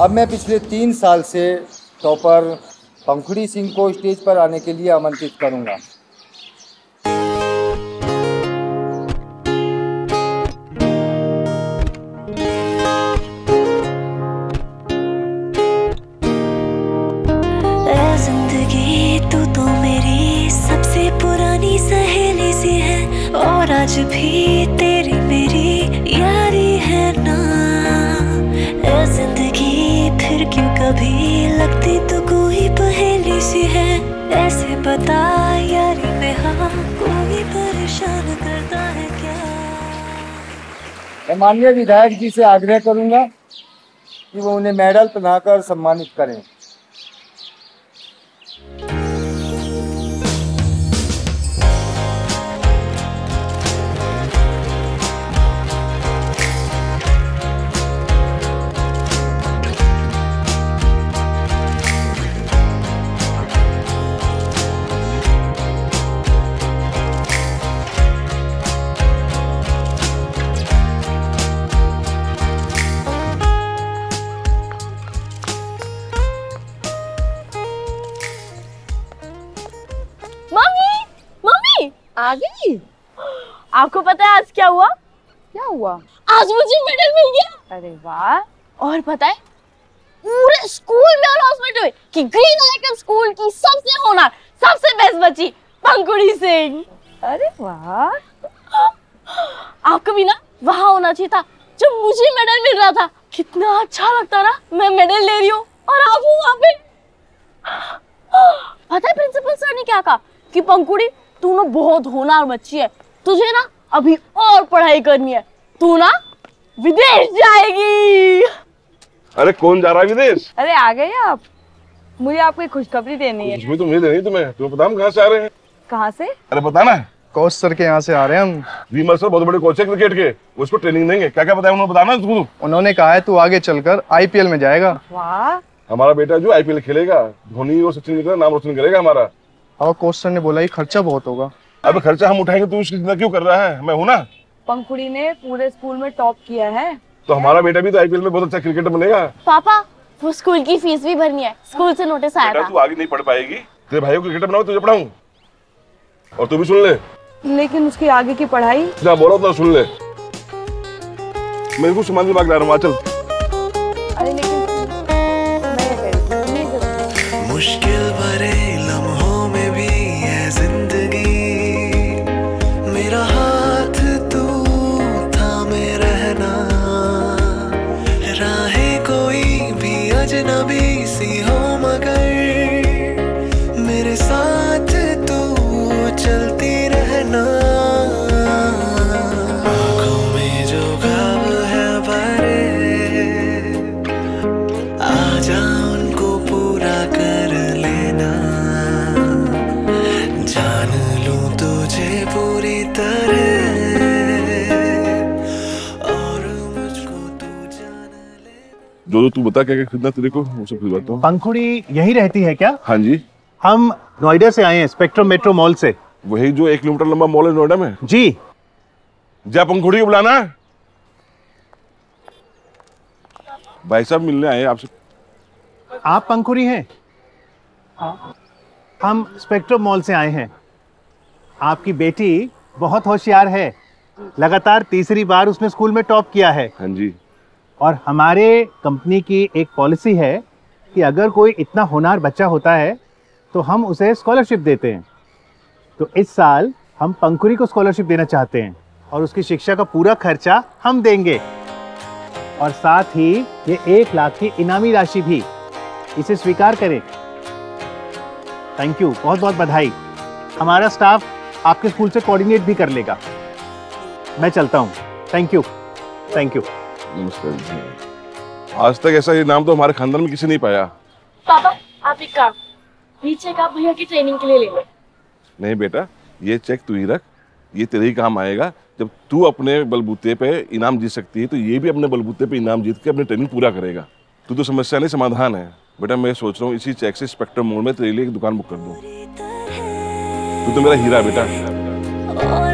अब मैं पिछले तीन साल से टॉपर पंखुड़ी सिंह को स्टेज पर आने के लिए आमंत्रित करूँगा। तू तो आज भी तेरी मेरी यारी है ना। ज़िंदगी क्यों कभी लगती तो कोई पहेली सी है? ऐसे बता यारी में हाँ कोई परेशान करता है क्या? मैं माननीय विधायक जी से आग्रह करूँगा कि वो उन्हें मेडल पहनाकर सम्मानित करें। आ गई आपको पता है आज क्या हुआ? क्या हुआ? आज मुझे मेडल मिल गया। अरे वाह। और पता है पूरे स्कूल में अनाउंसमेंट हुई कि ग्रीन आइकन स्कूल की सबसे होनहार सबसे बेस्ट बच्ची पंकुड़ी सिंह। अरे वाह। आपको भी ना वहाँ होना चाहिए था जब मुझे मेडल मिल रहा था। कितना अच्छा लगता ना मैं मेडल ले रही हूँ और आप हो वहाँ पे। पता है प्रिंसिपल सर ने क्या कहा? कि पंकुड़ी तू ना बहुत होनहार बच्ची है। तुझे ना अभी और पढ़ाई करनी है। तू ना विदेश जाएगी। अरे कौन जा रहा है विदेश? अरे आ गए आप। मुझे आपको एक खुशखबरी देनी है। उसमें तो मुझे देनी तुम्हें। तुम्हें पता हम कहाँ से आ रहे हैं? कहाँ से? अरे पता ना कोच सर के यहाँ से आ रहे हैं हम। विमल सर बहुत बड़े कोच है क्रिकेट के। वो इसको ट्रेनिंग देंगे। क्या क्या बताया उन्होंने? बताना उसको उन्होंने कहा है तू आगे चलकर आईपीएल में जाएगा। वाह। हमारा बेटा जो आईपीएल खेलेगा धोनी और सचिन की नाम रोशन करेगा हमारा। और कोच सर ने बोला ये खर्चा बहुत होगा। अब खर्चा हम उठाएँगे तू इसकी चिंता क्यों कर रहा है? मैं हूँ ना। पंखुड़ी ने पूरे स्कूल में टॉप किया है। तो हमारा बेटा भी तो आईपीएल में बहुत अच्छा क्रिकेटर बनेगा। पापा वो स्कूल की फ़ीस भी भरनी है। स्कूल से नोटिस आया था। तू आगे नहीं पढ़ पाएगी। तेरे भाई को क्रिकेटर बनाओ तुझे पढ़ाऊं। और तू भी सुन ले। लेकिन उसकी आगे की पढ़ाई जहाँ बोला उतना सुन ले। मैं कुछ सामान दिमाग ला रहा हूँ चल। जो जो तू बता क्या क्या खरीदना तेरे को वो सब खरीदवाता हूँ। पंखुड़ी यही रहती है क्या? हाँ जी। हम नोएडा से आए हैं स्पेक्ट्रम मेट्रो मॉल से। वही जो एक किलोमीटर लंबा मॉल है नोएडा में? जी। जा पंखुड़ी को बुलाना। भाई साहब मिलने आए आपसे। आप पंखुड़ी हैं। हम स्पेक्ट्रम मॉल से आए हैं। आपकी बेटी बहुत होशियार है। लगातार तीसरी बार उसने स्कूल में टॉप किया है। हाँ जी। और हमारे कंपनी की एक पॉलिसी है कि अगर कोई इतना होनहार बच्चा होता है तो हम उसे स्कॉलरशिप देते हैं। तो इस साल हम पंखुरी को स्कॉलरशिप देना चाहते हैं और उसकी शिक्षा का पूरा खर्चा हम देंगे। और साथ ही ये एक लाख की इनामी राशि भी, इसे स्वीकार करें। थैंक यू बहुत बहुत बधाई। हमारा स्टाफ आपके स्कूल से कोऑर्डिनेट भी कर लेगा। मैं चलता हूँ। थैंक यू थैंक यू नमस्कार आज तक ऐसा ये नाम तो हमारे खानदान में किसी नहीं पाया। पापा आप एक काम नीचे का भैया की ट्रेनिंग के लिए ले लो। नहीं बेटा ये चेक तू ही रख। ये तेरे ही काम आएगा। जब तू अपने बलबूते पे इनाम जीत सकती है तो ये भी अपने बलबूते पे इनाम जीत के अपनी ट्रेनिंग पूरा करेगा। तू तो समस्या नहीं समाधान है। बेटा मैं सोच रहा हूँ इसी चेक से स्पेक्ट्रम मोड में तेरे लिए एक दुकान बुक कर दूँ। तू तो मेरा हीरा है बेटा।